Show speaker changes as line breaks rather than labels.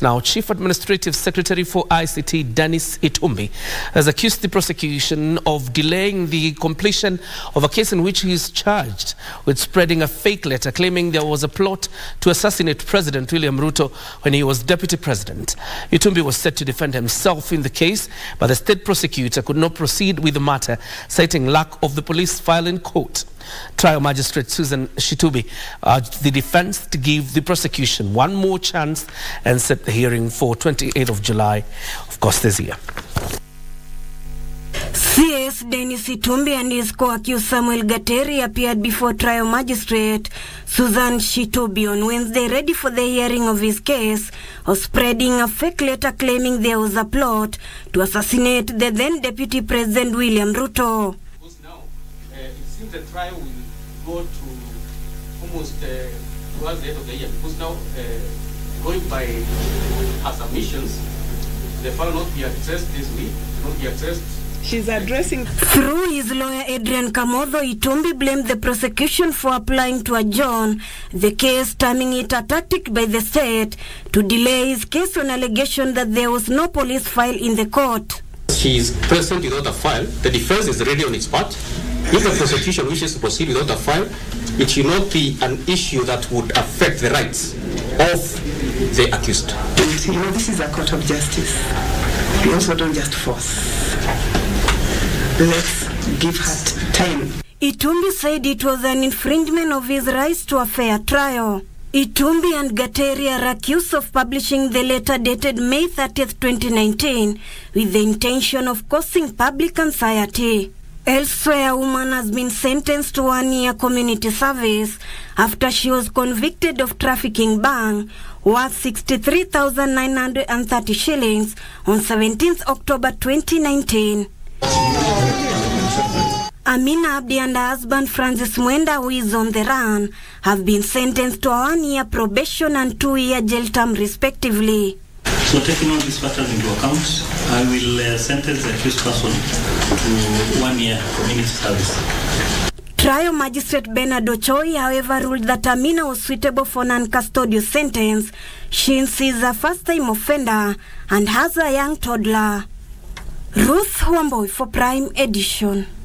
Now, Chief Administrative Secretary for ICT Dennis Itumbi has accused the prosecution of delaying the completion of a case in which he is charged with spreading a fake letter claiming there was a plot to assassinate President William Ruto when he was deputy president. Itumbi was set to defend himself in the case, but the state prosecutor could not proceed with the matter, citing lack of the police file in court. Trial Magistrate Susan Shitubi urged the defense to give the prosecution one more chance and set the hearing for 28th of July, of course, this year.
CS Dennis Itumbi and his co-accused Samuel Gateri appeared before trial magistrate Susan Shitubi on Wednesday ready for the hearing of his case of spreading a fake letter claiming there was a plot to assassinate the then deputy president William Ruto.
Because now uh, it seems the trial will go to almost uh, towards the end of the year because now uh, going by her submissions, the file will not be addressed this week, not be addressed
She's addressing
Through his lawyer Adrian Kamotho, Itumbi blamed the prosecution for applying to adjourn the case, terming it a tactic by the state to delay his case on allegation that there was no police file in the court.
She is present without a file. The defense is ready on its part. If the prosecution wishes to proceed without a file, it should not be an issue that would affect the rights of the accused.
You know, this is a court of justice. We also don't just force. Let's give her time.
Itumbi said it was an infringement of his rights to a fair trial. Itumbi and Gateri are accused of publishing the letter dated May 30th, 2019, with the intention of causing public anxiety. Elsewhere, a woman has been sentenced to one year community service after she was convicted of trafficking bang worth 63,930 shillings on 17th October 2019. Amina Abdi and her husband Francis Mwenda, who is on the run, have been sentenced to a one-year probation and two-year jail term respectively.
So taking all these factors into account, I will uh, sentence the accused person to one year community service.
Trial Magistrate Bernard Ochoi, however, ruled that Amina was suitable for non-custodial sentence since she is a first-time offender and has a young toddler. Ruth Wamboy for Prime Edition.